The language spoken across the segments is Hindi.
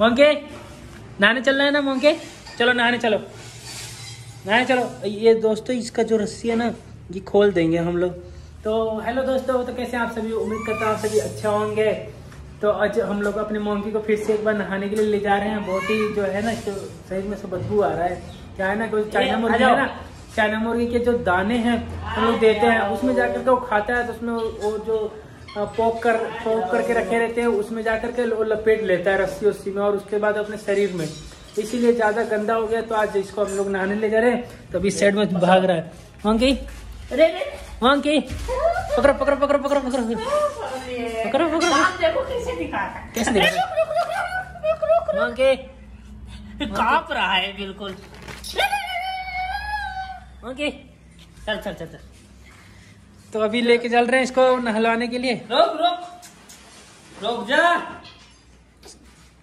मोंके? नहाने चलना है ना मोंके? चलो नहाने चलो। नहाने चलो। ये दोस्तों इसका जो रस्सी है ना ये खोल देंगे हम लोग। तो हेलो दोस्तों तो कैसे आप सभी? उम्मीद करता हूँ आप सभी अच्छे होंगे। तो आज हम लोग अपने मोंकी को फिर से एक बार नहाने के लिए ले जा रहे हैं। बहुत ही जो है ना शरीर में से बदबू आ रहा है। क्या है ना कोई चाइना मुर्गी है ना चाइना मुर्गी के जो दाने हैं हम लोग देते हैं। उसमें जाकर के वो खाता है तो उसमें वो जो पोक कर पोक करके रखे रहते हैं उसमें जाकर के वो लपेट लेता है रस्सी उस्सी में और उसके बाद अपने शरीर में। इसीलिए ज़्यादा गंदा हो गया तो आज इसको हम लोग नहाने ले जा रहे हैं। तो अभी साइड में भाग रहा है। रे मोंकी पकड़ो पकड़ो पकड़ो पकड़ो पकड़ो। पकड़ो पकड़ो। दांत कैसे है। रहा है? काँप रहा है बिल्कुल। चल चल चल चल। तो अभी लेके चल रहे हैं इसको नहलाने के लिए। रोक रोक। रोक जा।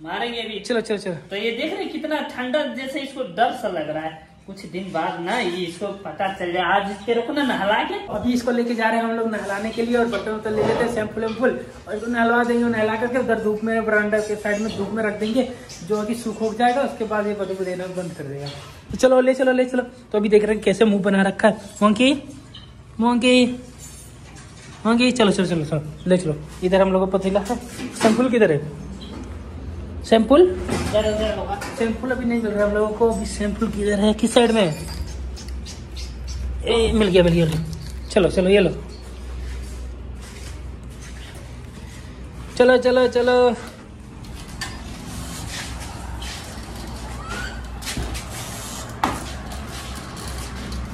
मारेंगे अभी। चलो चलो चलो। तो ये देख रहे कितना ठंडा जैसे इसको डर सा लग रहा है। कुछ दिन बाद ना ये इसको पता चल जाए। आज इसके रुको ना नहला के। अभी इसको लेके जा रहे हैं हम लोग नहलाने के लिए और बर्तन उर्तन ले लेते हैं शैम्पू वैम्पूल और इसको नहलवा देंगे नहला करके उधर धूप में बरामदा के साइड में धूप में रख देंगे। जो अभी सूख उग जाएगा उसके बाद ये बदबू देना बंद कर देगा। तो चलो ले चलो ले चलो। तो अभी देख रहे हैं कैसे मुँह बना रखा है। Monkey monkey. मोंकी चलो चलो चलो चलो ले चलो इधर हम लोग को पतीला है। सैंपल किधर है? सैंपल? सैंपल अभी नहीं मिल रहा हम लोगों को अभी सैंपल किधर है किस साइड में है? ए, मिल गया मिल गया। चलो चलो ये लो। चलो चलो चलो।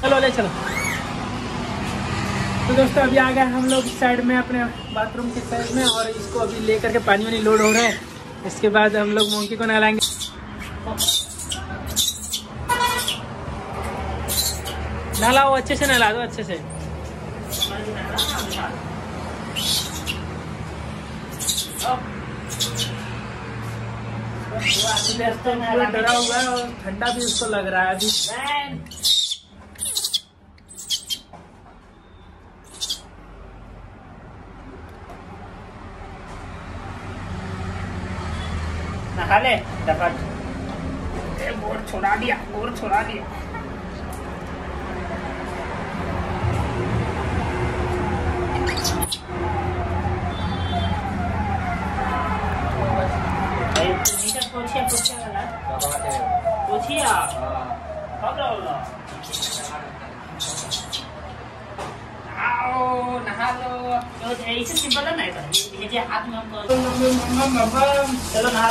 चलो ले चलो। तो दोस्तों अभी आ गए हम लोग साइड में अपने बाथरूम के साइड में और इसको अभी लेकर के पानी वानी लोड हो रहा है। इसके बाद हम लोग मोंकी को नहलाएँगे। नहलाओ अच्छे से नहला दो अच्छे से। डरा हुआ है और ठंडा भी उसको लग रहा है अभी। नहा ले डफट ए, बोर छोड़ा दिया बोर छोड़ा दिया। ए, नीचे पोछिया पोछिया वाला? पोछिया? पकड़ो लो आओ नहा सिंपल है हाथ में चलो चलो, नहा।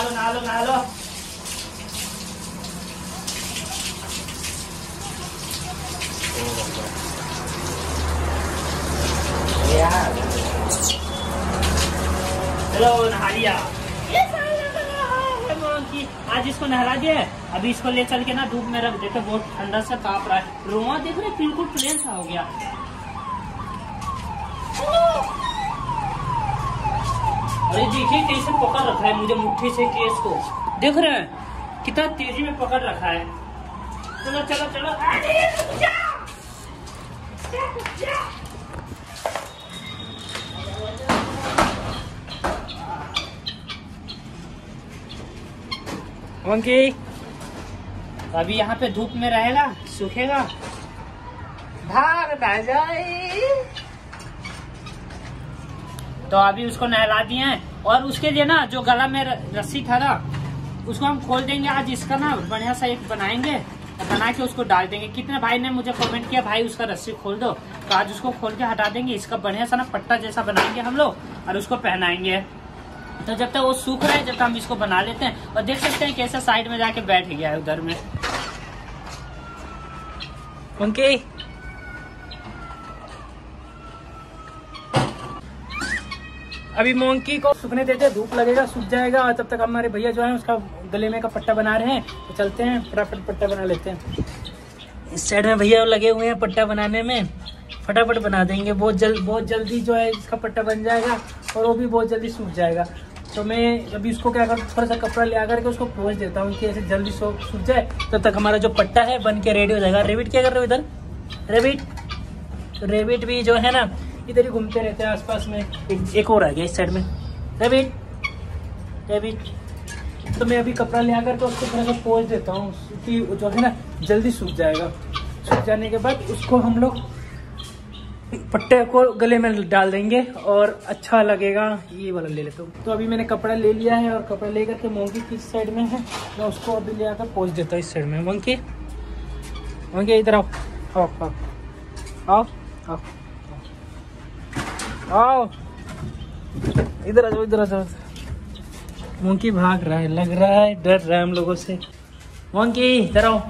आज इसको नहला दिया अभी इसको ले चल के ना धूप में रख देते बहुत ठंडा सा काँप रहा है। रोमा देख रहे बिल्कुल प्लेन सा हो गया। अरे देखिए कैसे पकड़ रखा है मुझे मुट्ठी से केस को। देख रहे हैं कितना तेज़ी में पकड़ रखा है। चलो चलो चलो! मोंकी। अभी यहाँ पे धूप में रहेगा सूखेगा। भाग ना जाए। तो अभी उसको नहला दिए हैं। और उसके लिए ना, जो गला में रस्सी था ना, उसको हम खोल देंगे आज इसका ना, बढ़िया सा एक बनाएँगे। बना के उसको डाल देंगे। कितने भाई ने मुझे कमेंट किया, भाई उसका रस्सी खोल दो। तो आज उसको खोल के हटा देंगे। इसका बढ़िया सा ना पट्टा जैसा बनाएँगे हम लोग, और उसको पहनाएँगे। तो जब तक वो सूख रहा है, जब तक हम इसको बना लेते हैं। और देख सकते हैं कैसे साइड में जाके बैठ गया है उधर में। मोंकी अभी मोंकी को सूखने देते हैं, धूप लगेगा सूख जाएगा और तब तक हमारे भैया जो है उसका गले में का पट्टा बना रहे हैं तो चलते हैं फटाफट पट्टा बना लेते हैं। इस साइड में भैया लगे हुए हैं पट्टा बनाने में फटाफट बना देंगे बहुत जल्द बहुत जल्दी जो है इसका पट्टा बन जाएगा और वो भी बहुत जल्दी सूख जाएगा। तो मैं अभी उसको क्या करूँ थोड़ा सा कपड़ा ले आकर के उसको पोंछ देता हूँ कि ऐसे जल्दी सूख जाए तब तक हमारा जो पट्टा है बन के रेडी हो जाएगा। रेबिट क्या कर रहे हो इधर? रेबिट रेबिट भी जो है ना इधर ही घूमते रहते हैं आसपास में। एक, एक और आ गया इस साइड में। रेबिट रेबिट तो मैं अभी कपड़ा ले आकर के उसको थोड़ा सा पोच देता हूँ कि जो है ना जल्दी सूख जाएगा। सूख जाने के बाद उसको हम लोग पट्टे को गले में डाल देंगे और अच्छा लगेगा ये वाला ले लेता हूँ। तो अभी मैंने कपड़ा ले लिया है और कपड़ा लेकर के मोंगी किस साइड में है मैं उसको अभी ले आकर पोच देता हूँ इस साइड में। मोंगी मोंगी इधर आओ। आओ आओ। आओ आओ। आओ। इधर आ जाओ, इधर आ जाओ। मोंकी भाग रहा है, लग रहा है, डर रहा है हम लोगों से। मोंकी, इधर आओ।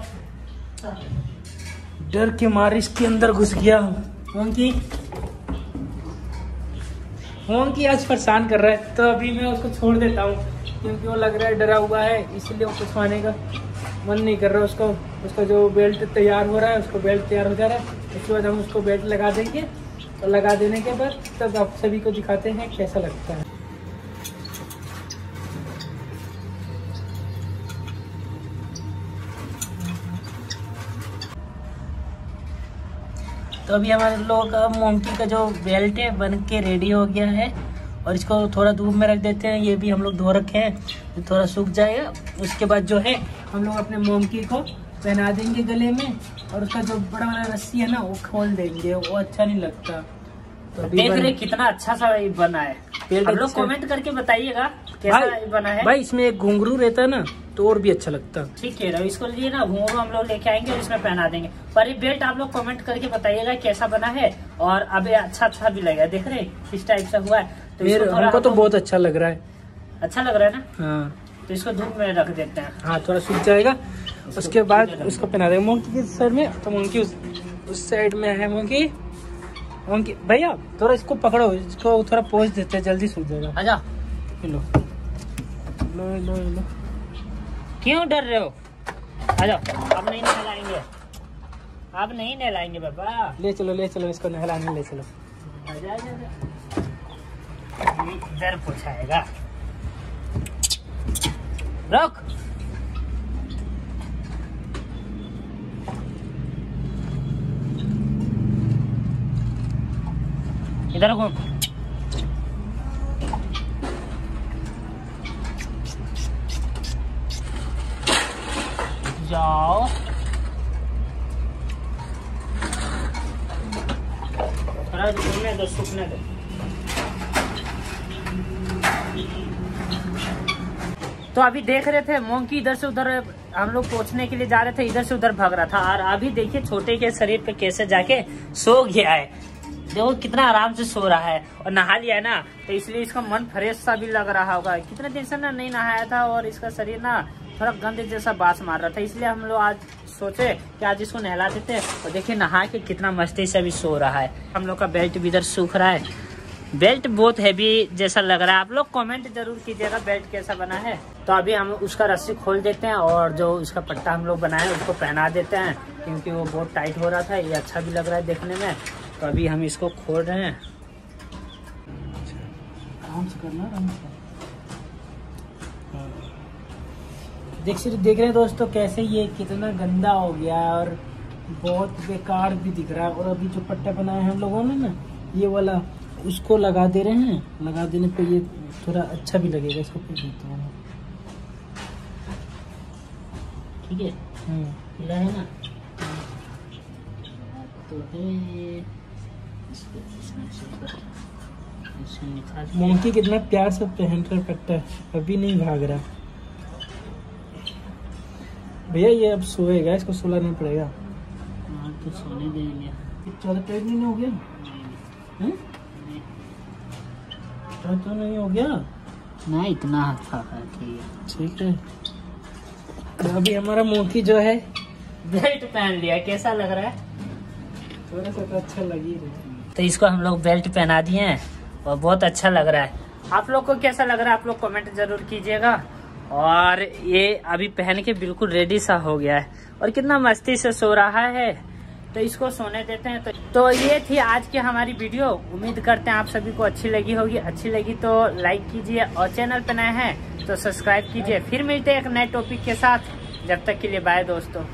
डर के मारे इसके अंदर घुस गया मोंकी। मोंकी आज परेशान कर रहा है तो अभी मैं उसको छोड़ देता हूँ, क्योंकि वो लग रहा है डरा हुआ है, इसलिए वो कुछ खाने का मन नहीं कर रहा उसको। उसका जो बेल्ट तैयार हो रहा है, उसको बेल्ट तैयार हो जा रहा है। उसके बाद हम उसको बेल्ट लगा देंगे। और लगा देने के बाद तब आप सभी को दिखाते हैं कैसा लगता है। तो अभी हमारे लोग मोमकी का जो बेल्ट है बन के रेडी हो गया है और इसको थोड़ा धूप में रख देते हैं। ये भी हम लोग धो रखे हैं तो थोड़ा सूख जाएगा। उसके बाद जो है, हम लोग अपने मोमकी को पहना देंगे गले में और उसका जो बड़ा वाला रस्सी है ना वो खोल देंगे वो अच्छा नहीं लगता। तो देख रहे कितना अच्छा सा बना है। आप लोग अच्छा- कमेंट करके बताइएगा कैसा बना है। भाई इसमें एक घुंघरू रहता है ना तो और भी अच्छा लगता। ठीक है इसको लिए ना घूंघरू हम लोग लेके आएँगे और इसमें पहना देंगे। पर ये बेल्ट आप लोग कमेंट करके बताइएगा कैसा बना है और अब अच्छा अच्छा भी लगेगा। देख रहे किस टाइप से हुआ है। तो मेरे हमको तो बहुत अच्छा लग रहा है। अच्छा लग रहा है ना? हाँ। तो इसको धूप में रख देते हैं। हाँ थोड़ा सूख जाएगा। उसके बाद उसको पहना देंगे मोंकी किस साइड में तो मोंकी उस उस साइड में है मोंकी। मोंकी भैया थोड़ा इसको पकड़ो इसको थोड़ा पोच देते हैं जल्दी सूख जाएगा। आजा। लो। लो लो लो। क्यों डर रहे हो? आ जाओ अब नहीं नहलाएँगे। अब नहीं नहलाएँगे बाबा। ले चलो ले चलो इसको नहलाने ले चलो। आजा, आजा, आजा। इधर पूछाएगा। रुक। इधर घूम जाओ। तो अभी देख रहे थे मोंकी इधर से उधर हम लोग पहुँचने के लिए जा रहे थे, इधर से उधर भाग रहा था। और अभी देखिए, छोटे के शरीर पे कैसे जाके सो गया है। देखो कितना आराम से सो रहा है और नहा लिया है ना तो इसलिए इसका मन फ्रेश सा भी लग रहा होगा। कितने दिन से ना नहीं नहाया था और इसका शरीर ना थोड़ा गंद जैसा बास मार रहा था, इसलिए हम लोग आज सोचे कि आज इसको नहला देते और देखिए नहा के कितना मस्ती से अभी सो रहा है। हम लोग का बेल्ट भी इधर सूख रहा है। बेल्ट बहुत हैवी जैसा लग रहा है। आप लोग कमेंट ज़रूर कीजिएगा बेल्ट कैसा बना है। तो अभी हम उसका रस्सी खोल देते हैं और जो इसका पट्टा हम लोग बनाए उसको पहना देते हैं, क्योंकि वो बहुत टाइट हो रहा था, ये अच्छा भी लग रहा है देखने में। तो अभी हम इसको खोल रहे हैं। आराम से करना आराम से। देख सिर्फ़ देख रहे हैं दोस्तों कैसे ये कितना गंदा हो गया है और बहुत बेकार भी दिख रहा है। और अभी जो पट्टा बनाया है हम लोगों ने ना ये वाला उसको लगा दे रहे हैं। लगा देने पे ये थोड़ा अच्छा भी लगेगा इसको फिर देता हूँ। ठीक है? हम्म। खुला है ना? तो है ये इसको इसमें से ऊपर- इसमें निकाल के- मोंकी कितना प्यार से पहन कर पट्टा है, अभी नहीं भाग रहा। भैया ये अब सोएगा इसको सोला नहीं पड़ेगा। हाँ तो सोने देंगे नहीं हो गया? हैं? टाइट तो नहीं हो गया? ना इतना था ठीक है ठीक है। तो अभी हमारा मोंकी जो है बेल्ट पहन लिया कैसा लग रहा है? थोड़ा सा तो अच्छा लग ही रहा है। तो इसको हम लोग बेल्ट पहना दिए हैं और बहुत अच्छा लग रहा है। आप लोग को कैसा लग रहा है? आप लोग कमेंट ज़रूर कीजिएगा। और ये अभी पहन के बिल्कुल रेडी सा हो गया है। और कितना मस्ती से सो रहा है। तो इसको सोने देते हैं। तो, तो ये थी आज की हमारी वीडियो। उम्मीद करते हैं आप सभी को अच्छी लगी होगी। अच्छी लगी तो लाइक कीजिए और चैनल पे नए हैं तो सब्सक्राइब कीजिए। फिर मिलते हैं एक नए टॉपिक के साथ। जब तक के लिए बाय दोस्तों।